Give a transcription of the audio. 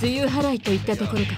梅雨払いといったところか。